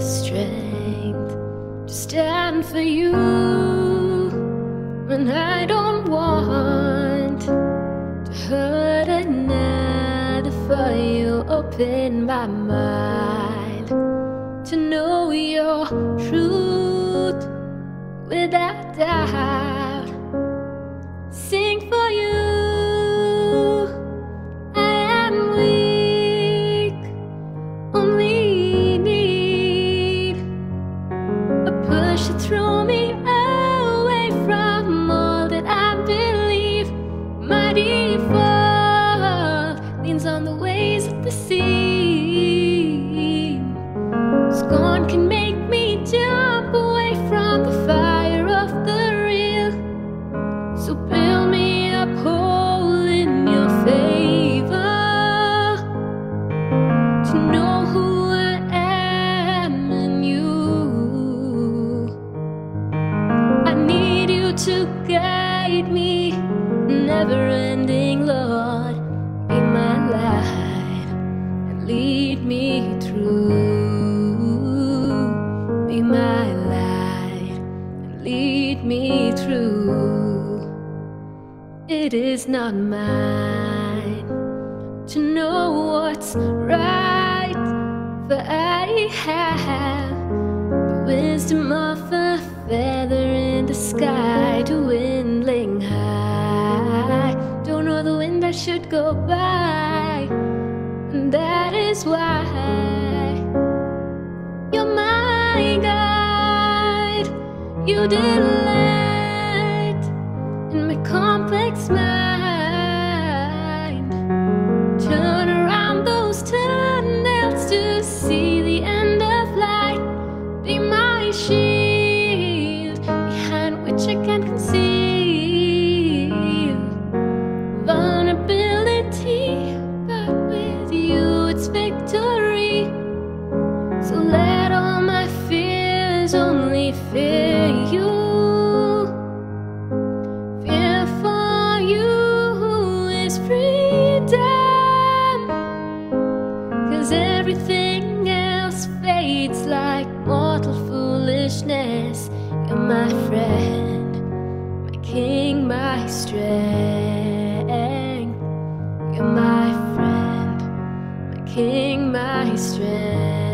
strength to stand for you when I don't want to hurt another for you. Open my mind to know your truth without doubt. Scorn can make me jump away from the fire of the real. So build me up whole in your favor. To know who I am in you. I need you to guide me, never ending, Lord. Be my light and lead lead me through. It is not mine to know what's right, for I have the wisdom of a feather in the sky to windling high. Don't know the wind that should go by, and that is why You delight only fear you. Fear for you is freedom. Cause everything else fades like mortal foolishness. You're my friend, my king, my strength. You're my friend, my king, my strength.